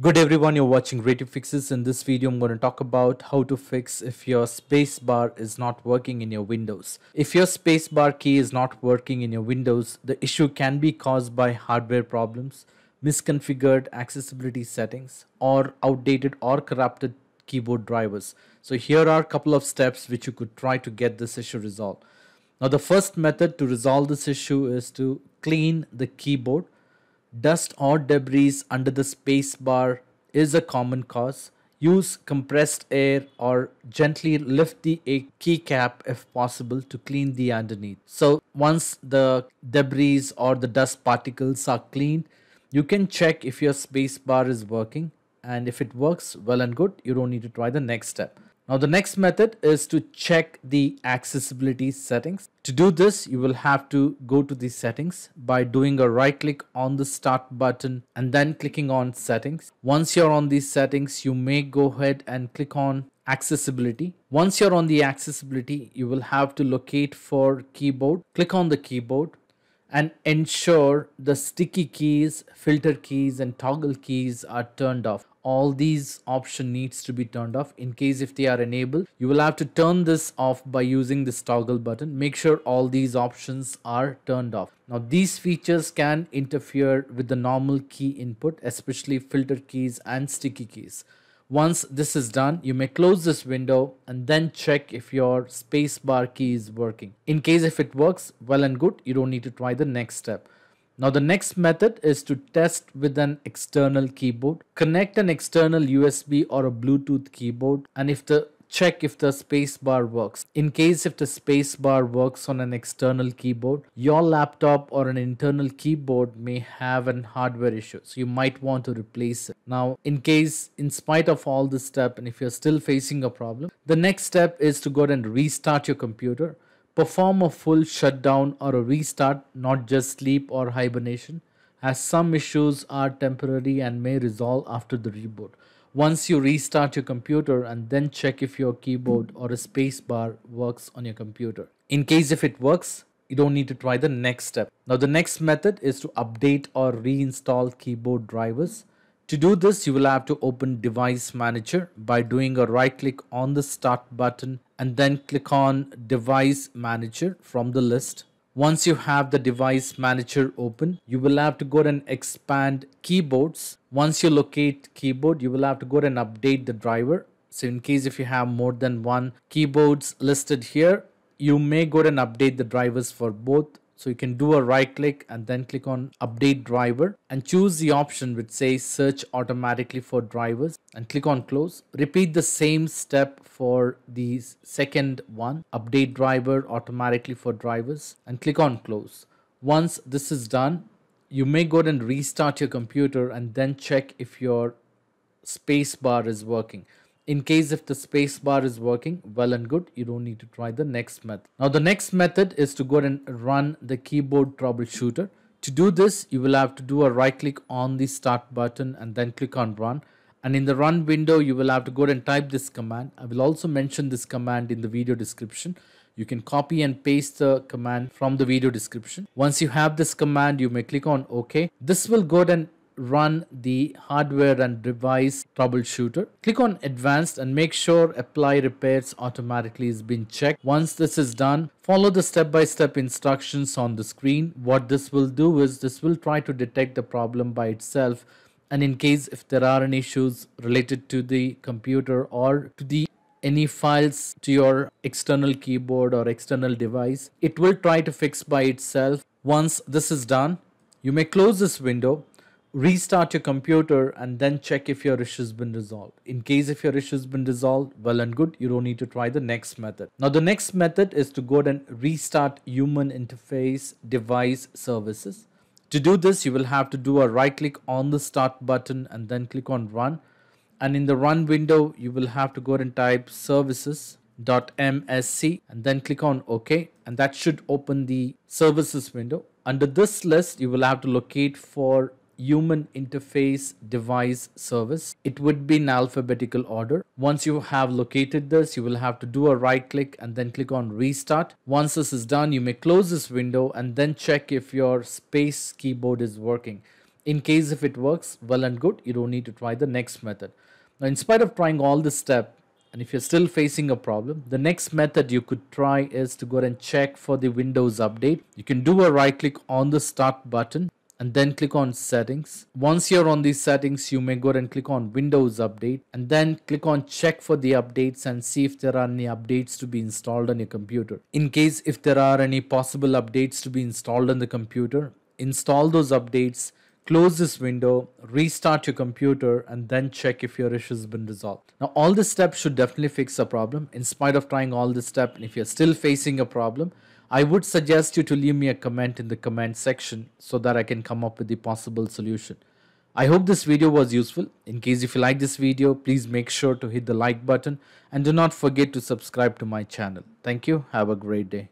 Good everyone, you're watching Ray Tube Fixes. In this video, I'm going to talk about how to fix if your spacebar is not working in your Windows. If your spacebar key is not working in your Windows, the issue can be caused by hardware problems, misconfigured accessibility settings, or outdated or corrupted keyboard drivers. So here are a couple of steps which you could try to get this issue resolved. Now the first method to resolve this issue is to clean the keyboard Dust or debris under the spacebar is a common cause. Use compressed air or gently lift the keycap if possible to clean the underneath. So once the debris or the dust particles are cleaned, you can check if your spacebar is working and if it works well and good, you don't need to try the next step. Now the next method is to check the accessibility settings. To do this, you will have to go to the settings by doing a right click on the start button and then clicking on settings. Once you're on these settings, you may go ahead and click on accessibility. Once you're on the accessibility, you will have to locate for keyboard. Click on the keyboard and ensure the sticky keys, filter keys and toggle keys are turned off all these option needs to be turned off. In case if they are enabled you will have to turn this off by using this toggle button. Make sure all these options are turned off. Now these features can interfere with the normal key input especially filter keys and sticky keys. Once this is done, you may close this window and then check if your spacebar key is working. In case if it works, well and good, you don't need to try the next step. Now the next method is to test with an external keyboard. Connect an external USB or a Bluetooth keyboard and if the check if the spacebar works. In case if the spacebar works on an external keyboard, your laptop or an internal keyboard may have an hardware issue. So you might want to replace it. Now, in case, in spite of all this step, and if you're still facing a problem, the next step is to go and restart your computer perform a full shutdown or a restart, not just sleep or hibernation, as some issues are temporary and may resolve after the reboot. Once you restart your computer and then check if your keyboard or a spacebar works on your computer. In case if it works, you don't need to try the next step. Now the next method is to update or reinstall keyboard drivers. To do this, you will have to open Device Manager by doing a right click on the Start button and then click on Device Manager from the list. Once you have the Device Manager open, you will have to go and expand keyboards. Once you locate keyboard, you will have to go and update the driver. So in case if you have more than one keyboards listed here, you may go and update the drivers for both so you can do a right click and then click on update driver and choose the option which says search automatically for drivers and click on close. Repeat the same step for the second one update driver automatically for drivers and click on close. Once this is done, you may go and restart your computer and then check if your spacebar is working. In case if the spacebar is working well and good, you don't need to try the next method. Now the next method is to go and run the keyboard troubleshooter. To do this, you will have to do a right click on the start button and then click on run. And in the run window, you will have to go and type this command. I will also mention this command in the video description. You can copy and paste the command from the video description. Once you have this command, you may click on OK. This will go and run the hardware and device troubleshooter. Click on advanced and make sure apply repairs automatically is being checked. Once this is done, follow the step-by-step -step instructions on the screen. What this will do is this will try to detect the problem by itself and in case if there are any issues related to the computer or to the any files to your external keyboard or external device, it will try to fix by itself. Once this is done, you may close this window restart your computer and then check if your issue has been resolved. In case if your issue has been resolved, well and good, you don't need to try the next method. Now the next method is to go and restart human interface device services. To do this, you will have to do a right click on the start button and then click on run. And in the run window, you will have to go and type services.msc and then click on OK. And that should open the services window. Under this list, you will have to locate for human interface device service. It would be in alphabetical order. Once you have located this, you will have to do a right click and then click on restart. Once this is done, you may close this window and then check if your space keyboard is working. In case if it works, well and good, you don't need to try the next method. Now, in spite of trying all this step, and if you're still facing a problem, the next method you could try is to go and check for the Windows update. You can do a right click on the start button and then click on settings. Once you're on these settings, you may go and click on Windows update and then click on check for the updates and see if there are any updates to be installed on your computer. In case if there are any possible updates to be installed on the computer, install those updates close this window, restart your computer, and then check if your issue has been resolved. Now, all these steps should definitely fix the problem. In spite of trying all this step, and if you're still facing a problem, I would suggest you to leave me a comment in the comment section so that I can come up with the possible solution. I hope this video was useful. In case if you like this video, please make sure to hit the like button and do not forget to subscribe to my channel. Thank you. Have a great day.